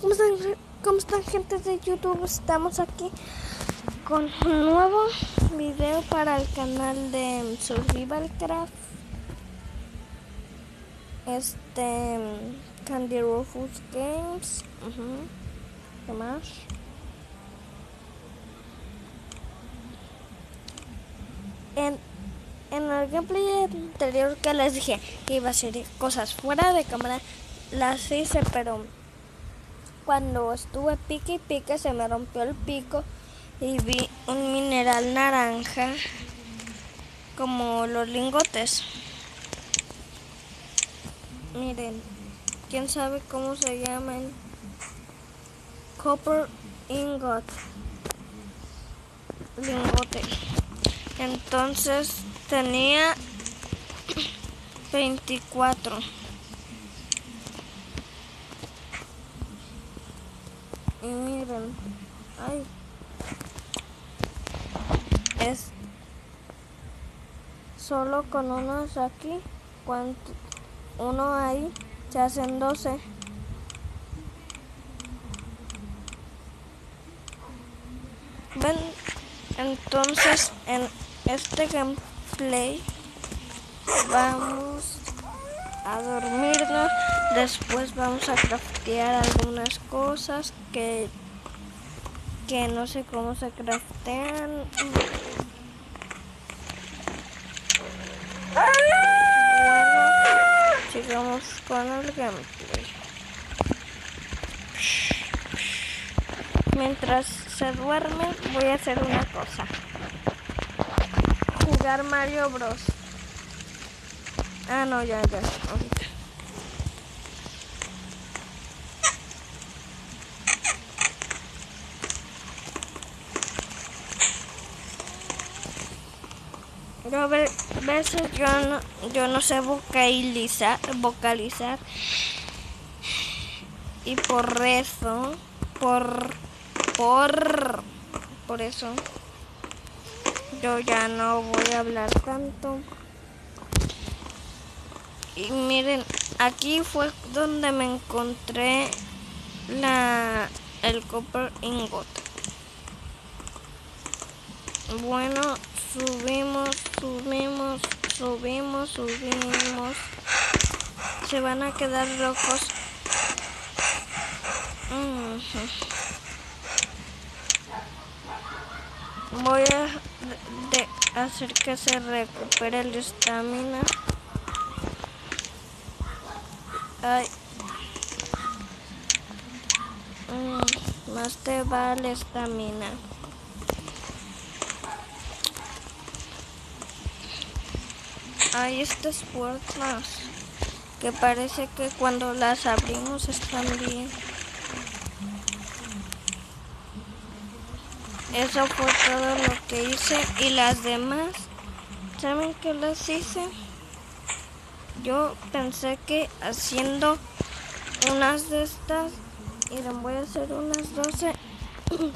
¿Cómo están, ¿Cómo están gente de YouTube? Estamos aquí con un nuevo video para el canal de Survival Craft. Este Candy Rufus Games. ¿Qué más? En, en el gameplay anterior que les dije que iba a hacer cosas fuera de cámara, las hice, pero cuando estuve pique y pique se me rompió el pico y vi un mineral naranja como los lingotes. Miren, quién sabe cómo se llaman. Copper ingot. Lingote. Entonces tenía 24. Y miren, ay, es solo con unos aquí, cuanto, uno ahí, se hacen 12. Ven, entonces en este gameplay vamos a dormirnos. Después vamos a craftear algunas cosas que, que no sé cómo se craftean. Bueno, sigamos con el gameplay. Mientras se duerme, voy a hacer una cosa. Jugar Mario Bros. Ah, no, ya, ya. ahorita. Yo a ve- veces yo no, yo no sé vocalizar, vocalizar y por eso, por, por, por eso, yo ya no voy a hablar tanto. Y miren, aquí fue donde me encontré la el copper ingot. Bueno, subimos, subimos, subimos, subimos. Se van a quedar locos. Voy a hacer que se recupere el estamina. Mm, más te vale estamina. Hay estas puertas que parece que cuando las abrimos están bien. Eso fue todo lo que hice y las demás, ¿saben qué las hice? Yo pensé que haciendo unas de estas, miren, voy a hacer unas 12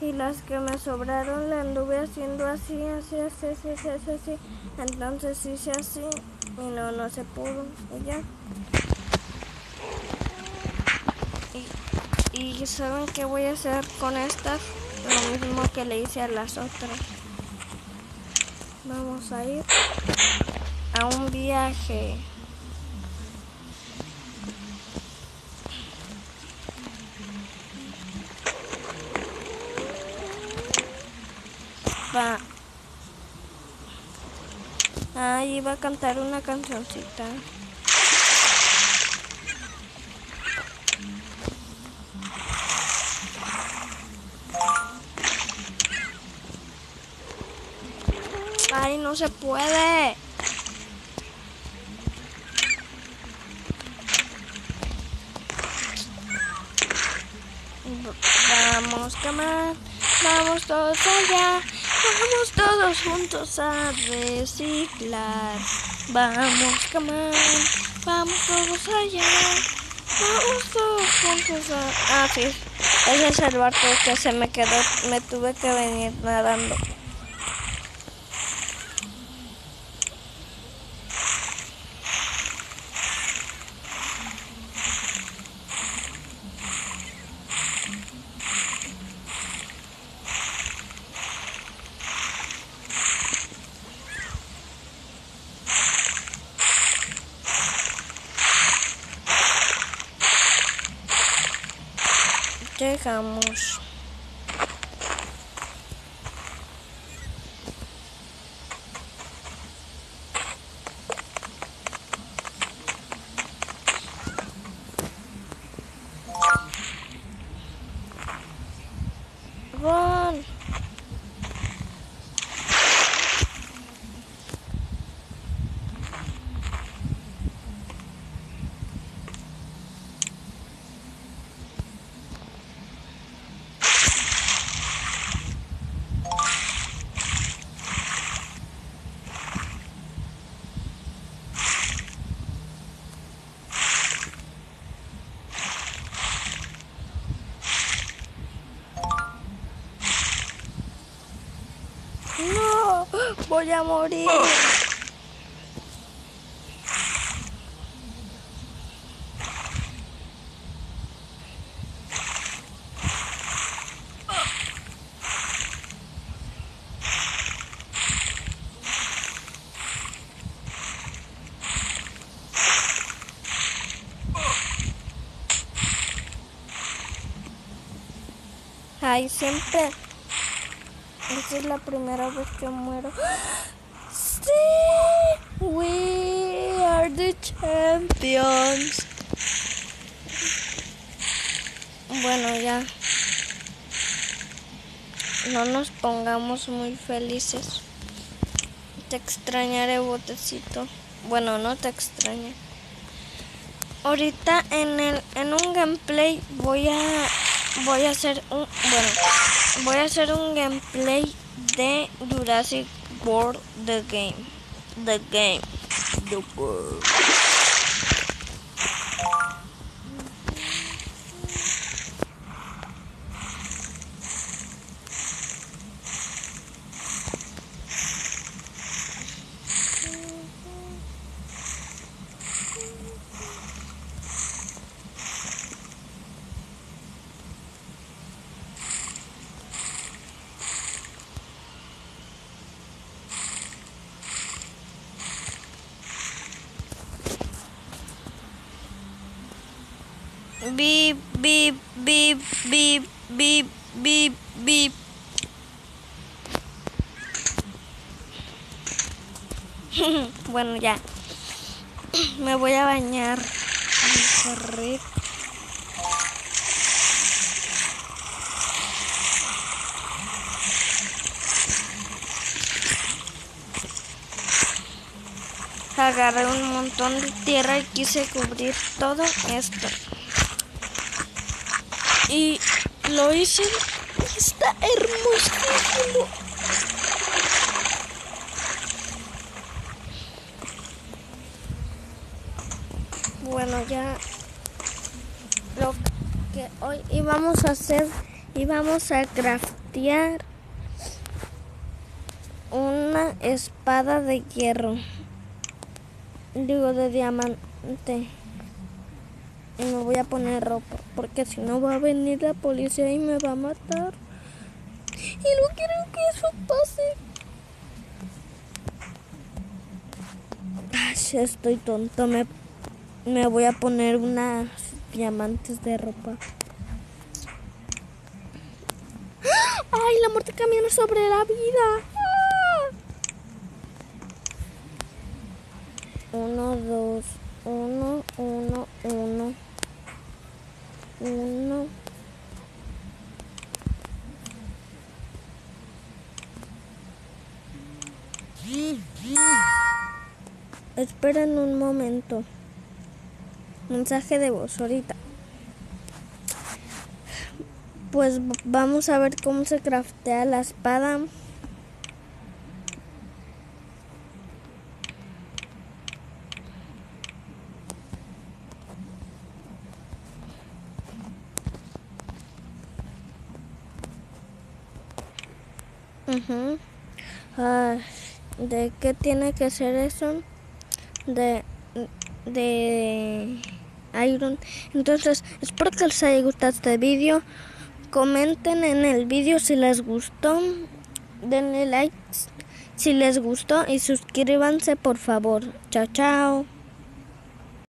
y las que me sobraron la anduve haciendo así, así, así, así, así, así, así. Entonces hice así y no, no se pudo y ya. Y, y ¿saben qué voy a hacer con estas? Lo mismo que le hice a las otras. Vamos a ir a un viaje. Va. Ah, iba a cantar una cancioncita. Ay, se puede. Vamos, cama. Vamos todos allá. Vamos todos juntos a reciclar. Vamos, cama. Vamos todos allá. Vamos todos juntos a... Ah, sí. Es el barco que se me quedó. Me tuve que venir nadando. ficamos. Voy a morir. Ay, siempre. Esta es la primera vez que muero. ¡Sí! We are the champions. Bueno, ya. No nos pongamos muy felices. Te extrañaré, botecito. Bueno, no te extraño. Ahorita en el en un gameplay voy a voy a hacer un bueno voy a hacer un gameplay de Jurassic World the game the game the world Beep, beep, beep, beep, beep, beep, beep. bueno, ya. Me voy a bañar. Agarré un montón de tierra y quise cubrir todo esto y lo hice. Está hermosísimo. Bueno, ya lo que hoy íbamos a hacer, íbamos a craftear una espada de hierro. Digo, de diamante me voy a poner ropa porque si no va a venir la policía y me va a matar. Y no quiero que eso pase. Ay, estoy tonto me, me voy a poner unas diamantes de ropa. Ay la muerte camina sobre la vida. Uno dos uno uno uno uno. Esperen un momento. Mensaje de voz ahorita. Pues vamos a ver cómo se craftea la espada. Uh. ¿De qué tiene que ser eso? De, de Iron. Entonces, espero que les haya gustado este vídeo. Comenten en el vídeo si les gustó. Denle like si les gustó y suscríbanse por favor. Chao, chao.